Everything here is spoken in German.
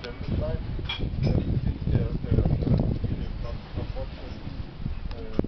Stempelstein, der, der, der, der, der,